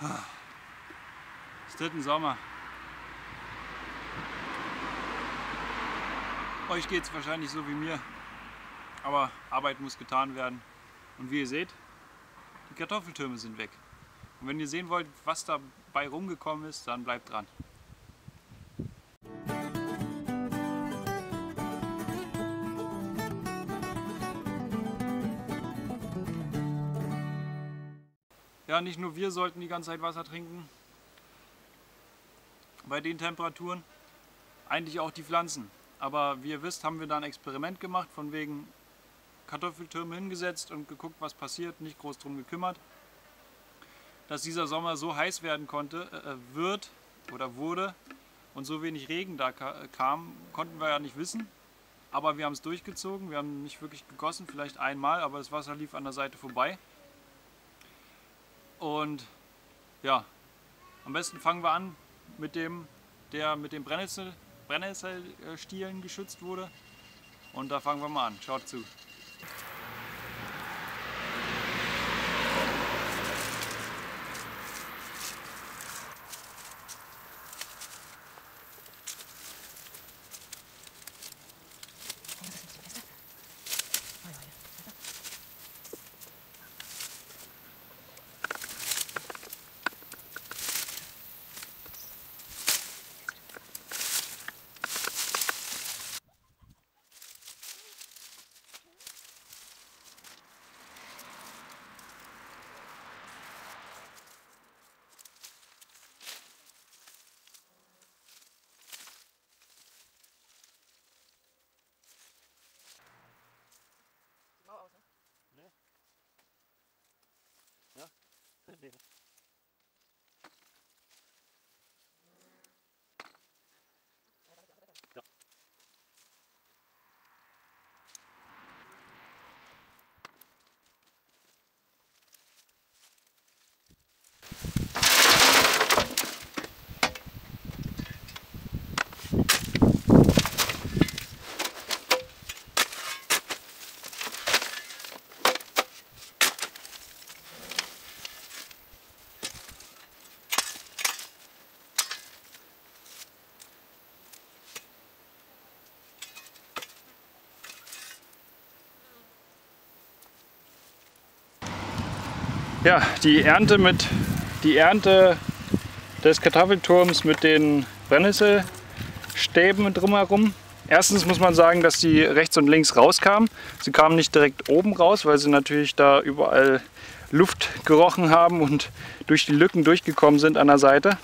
Es ist dritten Sommer. Euch geht es wahrscheinlich so wie mir, aber Arbeit muss getan werden. Und wie ihr seht, die Kartoffeltürme sind weg. Und wenn ihr sehen wollt, was dabei rumgekommen ist, dann bleibt dran. Ja, nicht nur wir sollten die ganze Zeit Wasser trinken. Bei den Temperaturen eigentlich auch die Pflanzen. Aber wie ihr wisst, haben wir da ein Experiment gemacht, von wegen Kartoffeltürme hingesetzt und geguckt, was passiert, nicht groß drum gekümmert. Dass dieser Sommer so heiß werden konnte, äh, wird oder wurde und so wenig Regen da kam, konnten wir ja nicht wissen. Aber wir haben es durchgezogen, wir haben nicht wirklich gegossen, vielleicht einmal, aber das Wasser lief an der Seite vorbei. Und ja, am besten fangen wir an mit dem, der mit den Brennnessel, Brennnesselstielen geschützt wurde. Und da fangen wir mal an. Schaut zu. Yeah. Ja, die Ernte mit die Ernte des Kartoffelturms mit den Brennnesselstäben drumherum. Erstens muss man sagen, dass die rechts und links rauskamen. Sie kamen nicht direkt oben raus, weil sie natürlich da überall Luft gerochen haben und durch die Lücken durchgekommen sind an der Seite.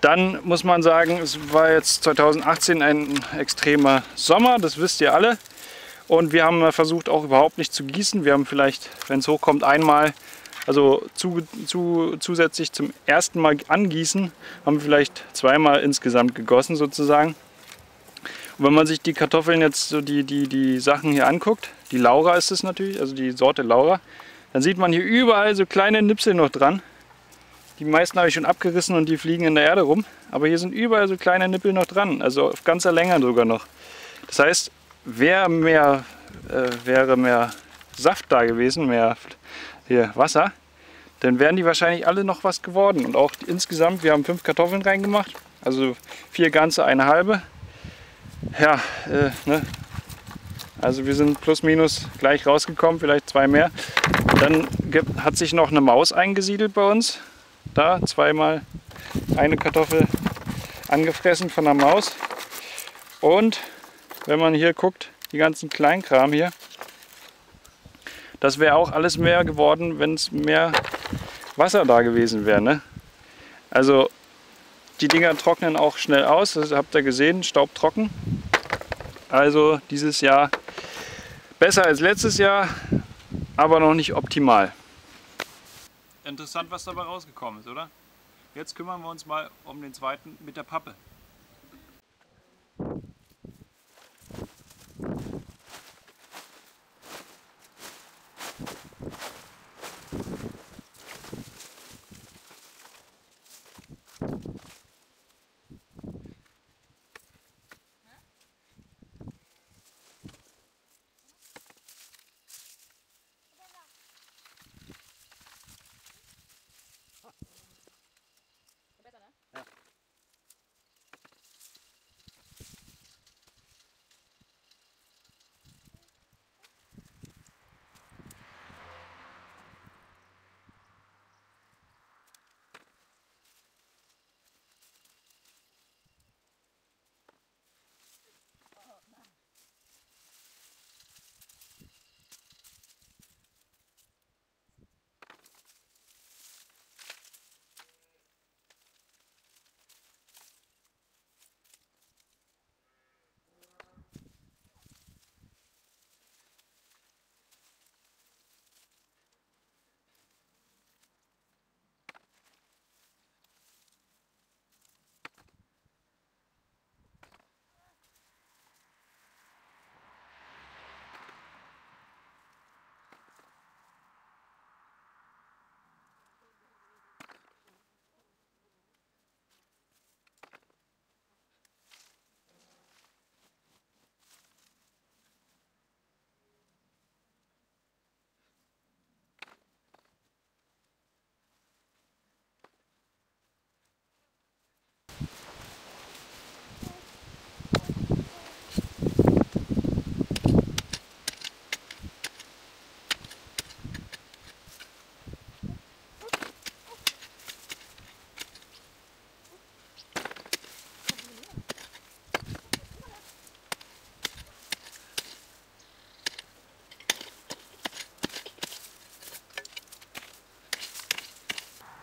Dann muss man sagen, es war jetzt 2018 ein extremer Sommer, das wisst ihr alle. Und wir haben versucht auch überhaupt nicht zu gießen. Wir haben vielleicht, wenn es hochkommt, einmal, also zu, zu, zusätzlich zum ersten Mal angießen, haben wir vielleicht zweimal insgesamt gegossen sozusagen. Und wenn man sich die Kartoffeln jetzt so die, die, die Sachen hier anguckt, die Laura ist es natürlich, also die Sorte Laura, dann sieht man hier überall so kleine Nipsel noch dran. Die meisten habe ich schon abgerissen und die fliegen in der Erde rum. Aber hier sind überall so kleine Nippel noch dran, also auf ganzer Länge sogar noch. Das heißt, wäre mehr, äh, wäre mehr Saft da gewesen, mehr hier Wasser, dann wären die wahrscheinlich alle noch was geworden. Und auch insgesamt, wir haben fünf Kartoffeln reingemacht, also vier ganze, eine halbe. Ja, äh, ne? also wir sind plus minus gleich rausgekommen, vielleicht zwei mehr. Dann hat sich noch eine Maus eingesiedelt bei uns. Da zweimal eine Kartoffel angefressen von der Maus. Und wenn man hier guckt, die ganzen Kleinkram hier, das wäre auch alles mehr geworden, wenn es mehr Wasser da gewesen wäre. Ne? Also die Dinger trocknen auch schnell aus, das habt ihr gesehen, staubtrocken. Also dieses Jahr besser als letztes Jahr, aber noch nicht optimal. Interessant, was dabei rausgekommen ist, oder? Jetzt kümmern wir uns mal um den zweiten mit der Pappe.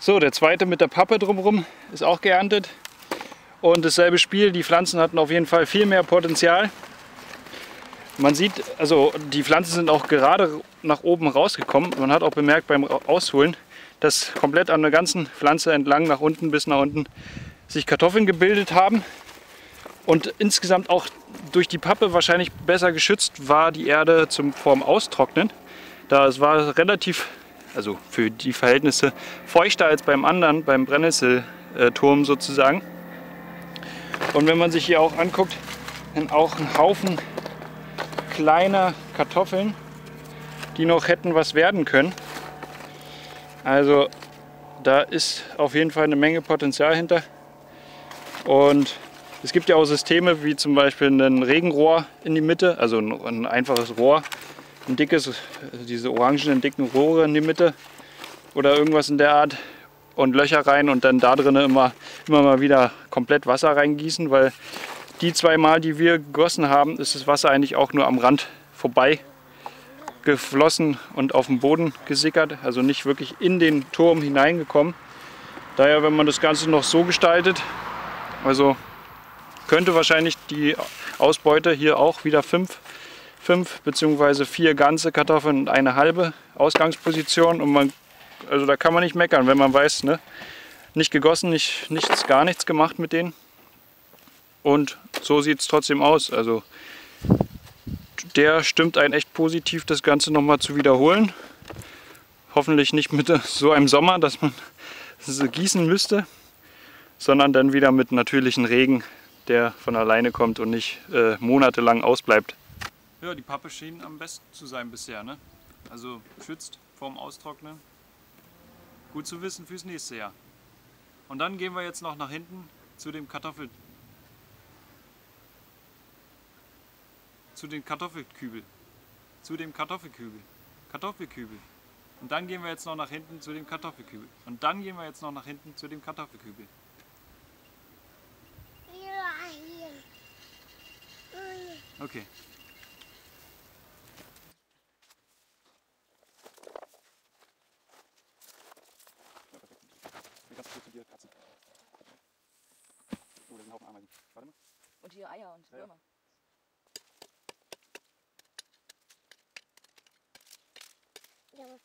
So, der zweite mit der Pappe drumherum ist auch geerntet. Und dasselbe Spiel, die Pflanzen hatten auf jeden Fall viel mehr Potenzial. Man sieht, also die Pflanzen sind auch gerade nach oben rausgekommen. Man hat auch bemerkt beim Ausholen, dass komplett an der ganzen Pflanze entlang nach unten bis nach unten sich Kartoffeln gebildet haben. Und insgesamt auch durch die Pappe wahrscheinlich besser geschützt war die Erde zum, vorm Austrocknen. Da es war relativ, also für die Verhältnisse, feuchter als beim anderen, beim Brennnesselturm sozusagen. Und wenn man sich hier auch anguckt, dann auch ein Haufen kleiner Kartoffeln, die noch hätten was werden können. Also da ist auf jeden Fall eine Menge Potenzial hinter. Und es gibt ja auch Systeme wie zum Beispiel ein Regenrohr in die Mitte, also ein einfaches Rohr, ein dickes, diese orangenen dicken Rohre in die Mitte oder irgendwas in der Art und Löcher rein und dann da drinnen immer, immer mal wieder komplett Wasser reingießen, weil die zwei Mal, die wir gegossen haben, ist das Wasser eigentlich auch nur am Rand vorbei geflossen und auf den Boden gesickert, also nicht wirklich in den Turm hineingekommen. Daher, wenn man das Ganze noch so gestaltet, also könnte wahrscheinlich die Ausbeute hier auch wieder fünf, fünf bzw. vier ganze Kartoffeln und eine halbe Ausgangsposition. Und man, also da kann man nicht meckern, wenn man weiß, ne? nicht gegossen, nicht, nichts, gar nichts gemacht mit denen. Und so sieht es trotzdem aus. Also der stimmt einen echt positiv, das Ganze nochmal zu wiederholen. Hoffentlich nicht mit so einem Sommer, dass man so gießen müsste, sondern dann wieder mit natürlichen Regen, der von alleine kommt und nicht äh, monatelang ausbleibt. Ja, die Pappe schien am besten zu sein bisher. Ne? Also schützt vorm Austrocknen. Gut zu wissen fürs nächste Jahr. Und dann gehen wir jetzt noch nach hinten zu dem Kartoffel zu den Kartoffelkübel. Zu dem Kartoffelkübel. Kartoffelkübel. Und dann gehen wir jetzt noch nach hinten zu dem Kartoffelkübel. Und dann gehen wir jetzt noch nach hinten zu dem Kartoffelkübel. Okay. Und hier Eier und Würmer. Ja.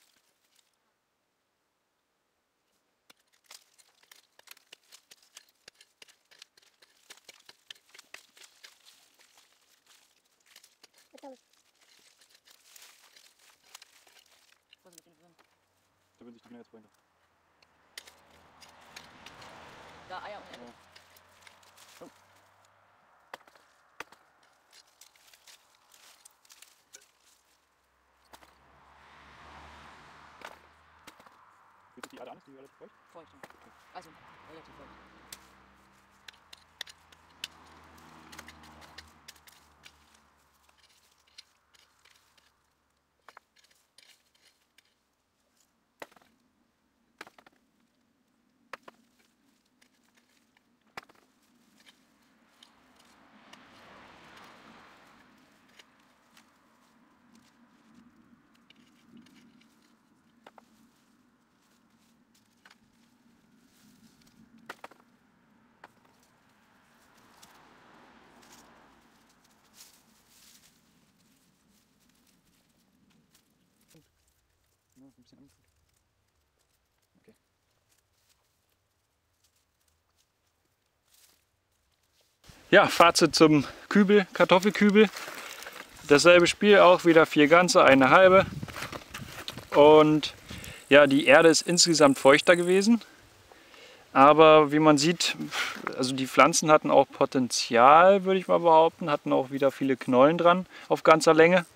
Was mit den Würmern? Da würden sich die Kinder jetzt freuen. Da Eier und Ente. Ja. Oh. Fühlt sich die Erde an? Ist die relativ feucht? Feucht. Also relativ feucht. Ja, ein bisschen angefühlt. Okay. Ja, Fazit zum Kübel, Kartoffelkübel. Dasselbe Spiel, auch wieder vier ganze, eine halbe. Und ja, die Erde ist insgesamt feuchter gewesen. Aber wie man sieht, also die Pflanzen hatten auch Potenzial, würde ich mal behaupten, hatten auch wieder viele Knollen dran auf ganzer Länge.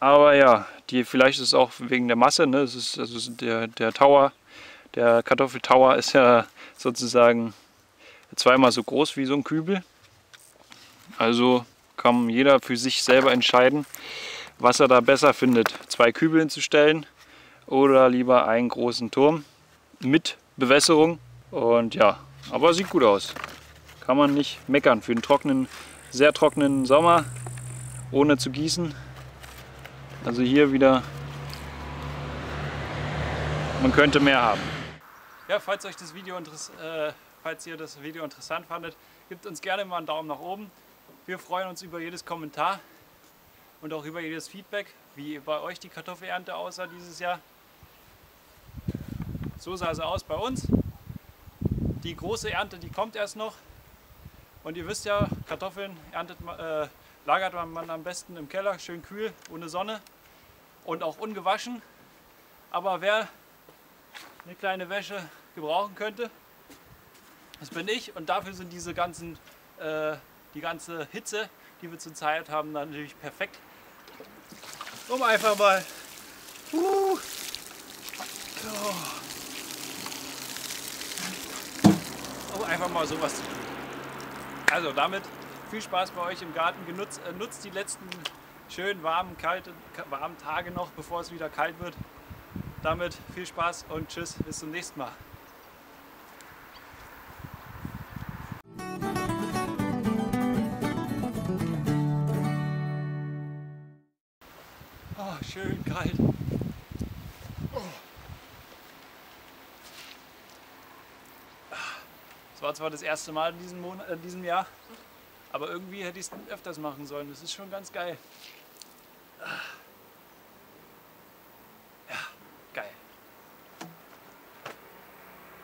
Aber ja, die, vielleicht ist es auch wegen der Masse. Ne? Es ist, also der, der Tower, der Kartoffeltower ist ja sozusagen zweimal so groß wie so ein Kübel. Also kann jeder für sich selber entscheiden, was er da besser findet. Zwei Kübel hinzustellen oder lieber einen großen Turm mit Bewässerung. Und ja, aber sieht gut aus. Kann man nicht meckern für einen trockenen, sehr trockenen Sommer ohne zu gießen. Also hier wieder, man könnte mehr haben. Ja, falls euch das Video äh, falls ihr das Video interessant fandet, gebt uns gerne mal einen Daumen nach oben. Wir freuen uns über jedes Kommentar und auch über jedes Feedback, wie bei euch die Kartoffelernte aussah dieses Jahr. So sah es aus bei uns. Die große Ernte, die kommt erst noch. Und ihr wisst ja, Kartoffeln erntet, man- äh, lagert man am besten im Keller, schön kühl, ohne Sonne und auch ungewaschen. Aber wer eine kleine Wäsche gebrauchen könnte, das bin ich. Und dafür sind diese ganzen, äh, die ganze Hitze, die wir zurzeit haben, natürlich perfekt. Um einfach mal, uh, so, um einfach mal sowas zu tun. Also damit viel Spaß bei euch im Garten. Genutzt, äh, nutzt die letzten schönen warmen, kalten, ka- warmen Tage noch, bevor es wieder kalt wird. Damit viel Spaß und tschüss, bis zum nächsten Mal. Oh, schön kalt. Es war zwar das erste Mal in diesem, Monat, in diesem Jahr, aber irgendwie hätte ich es öfters machen sollen. Das ist schon ganz geil. Ja, geil.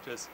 Tschüss.